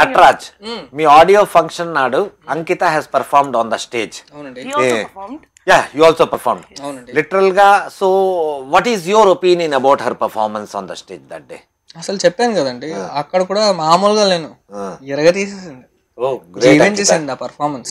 నటరాజ్ మీ audio function నాడు Ankita has performed on the stage. Yeah you also perform లిటరల్గా so what is your opinion about her performance on the stage that day అసలు చెప్పాను కదండి అక్కడ కూడా మామూలుగా లేను. ఎరగ తీసేసింది. ఓ జీవించేసింది ఆ performance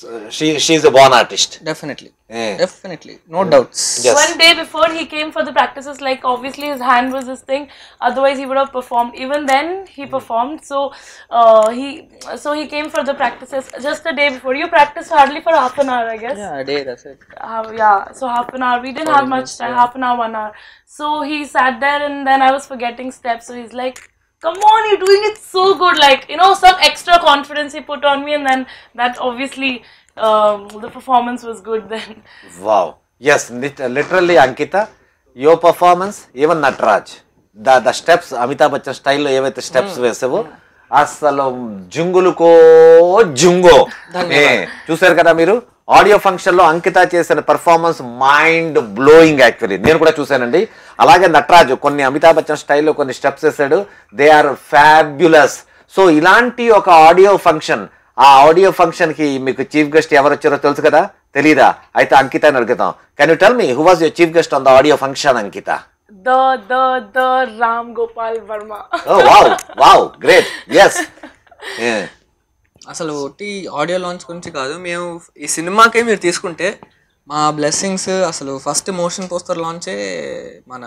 So she she is a born artist. Definitely. Yeah. Definitely. No yeah. doubts. Yes. One day before he came for the practices, like obviously his hand was this thing. Otherwise he would have performed. Even then he hmm. performed. So uh, he so he came for the practices just the day before. You practiced hardly for half an hour, I guess. Yeah, a day. That's it. Uh, yeah. So half an hour. We didn't have much time. Yeah. Half an hour, one hour. So he sat there, and then I was forgetting steps. So he's like, "Come on, you're doing it so good!" Like you know, some extra confidence he put on me, and then that obviously um, the performance was good. Then wow yes literally Ankita your performance even Nataraj the the steps Amitabh Bachchan స్టైల్లో ఏవైతే steps వేసావో అసలు జుంగులుకో జుంగో ఏ, చూశారు కదా మీరు audio ఫంక్షన్లో అంకిత చేసిన performance mind blowing actually నేను కూడా చూశానండి. అలాగే నటరాజ్ కొన్ని అమితాబ్ బచ్చన్ స్టైల్లో కొన్ని స్టెప్స్ వేసాడు దే ఆర్ ఫ్యాబ్యులస్ సో ఇలాంటి ఒక ఆడియో ఫంక్షన్ ఆ ఆడియో ఫంక్షన్కి మీకు చీఫ్ గెస్ట్ ఎవరు వచ్చారో తెలుసు కదా? తెలీదా? అయితే అంకిత అని అడుగుతాం can you tell me who was your chief guest on the audio function Ankita the the Ram Gopal Verma. Oh wow wow great yes అసలు ఒట్టి ఆడియో లాంచ్ గురించి కాదు మేము ఈ సినిమాకే మీరు తీసుకుంటే మా బ్లెస్సింగ్స్ అసలు ఫస్ట్ మోషన్ పోస్టర్ లాంచే మన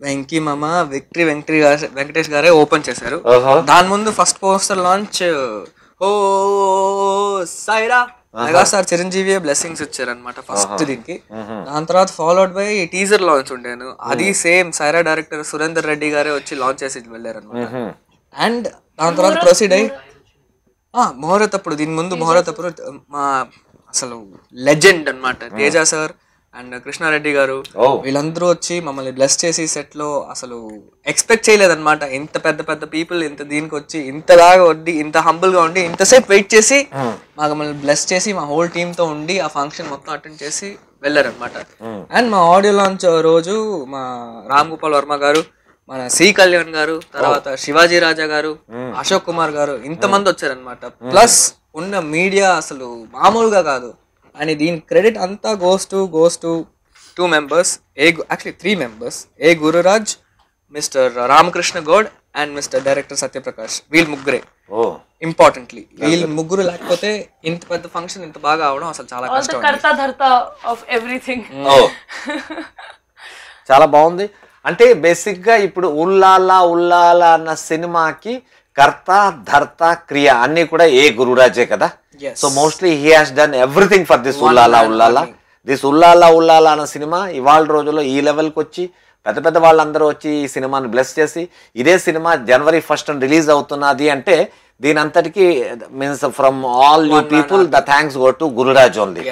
వెంకీ మామ విక్టరీ వెంకటరీ గారు వెంకటేష్ గారే ఓపెన్ చేశారు. దాని ముందు ఫస్ట్ పోస్టర్ లాంచ్ ఓ సైరా మెగాస్టార్ చిరంజీవి బ్లెస్సింగ్స్ ఇచ్చారనమాట ఫస్ట్ దీనికి. దాని తర్వాత ఫాలోడ్ బై టీజర్ లాంచ్ ఉండేను. అది సేమ్ సైరా డైరెక్టర్ సురేందర్ రెడ్డి గారే వచ్చి లాంచ్ చేసి వెళ్ళారు అనమాట అండ్ దాని తర్వాత ప్రొసీడ్ అయ్యి ఆ, ముహూర్త్ అప్పుడు దీని ముందు ముహూర్త్ అప్పుడు మా అసలు లెజెండ్ అన్నమాట. తేజ సార్ అండ్ కృష్ణారెడ్డి గారు. వీళ్ళందరూ వచ్చి మమ్మల్ని బ్లెస్ చేసి సెట్లో అసలు ఎక్స్పెక్ట్ చేయలేదన్నమాట. ఇంత పెద్ద పెద్ద పీపుల్ ఇంత దీనికి వచ్చి ఇంతలాగా వడ్డి ఇంత హంబుల్గా ఉండి ఇంతసేపు వెయిట్ చేసి మాకు మమ్మల్ని బ్లెస్ చేసి మా హోల్ టీమ్తో ఉండి ఆ ఫంక్షన్ మొత్తం అటెండ్ చేసి వెళ్ళారనమాట అండ్ మా ఆడియో లాంచ్ రోజు మా రామ్ గోపాల్ వర్మ గారు మన సి కళ్యాణ్ గారు తర్వాత శివాజీ రాజా గారు అశోక్ కుమార్ గారు ఇంతమంది వచ్చారనమాట ప్లస్ ఉన్న మీడియా అసలు మామూలుగా కాదు. అని దీని క్రెడిట్ అంతా goes to goes to two members uh actually three members uh Gururaj mister Ramakrishna Goud and mister director Satyaprakash వీళ్ళు ముగ్గురే. ఓ. ఇంపార్టెంట్లీ వీళ్ళు ముగ్గురు లేకపోతే ఇంత పెద్ద ఫంక్షన్ ఇంత బాగా అవడం అసలు చాలా కష్టం చాలా బాగుంది. అంటే బేసిక్గా ఇప్పుడు ఉల్లాలా ఉల్లాలా అన్న సినిమాకి కర్త ధర్త క్రియ అన్ని కూడా ఏ గురురాజే కదా. So mostly he has done everything for this Ullala Ullala. This Ullala Ullala అన్న సినిమా ఇవాళ రోజుల్లో ఈ లెవెల్కి వచ్చి పెద్ద పెద్ద వాళ్ళందరూ వచ్చి ఈ సినిమాని బ్లెస్ చేసి ఇదే సినిమా జనవరి ఫస్ట్ రిలీజ్ అవుతున్నది అంటే దీని అంతటికి means from all you people the thanks go to Gururaj only.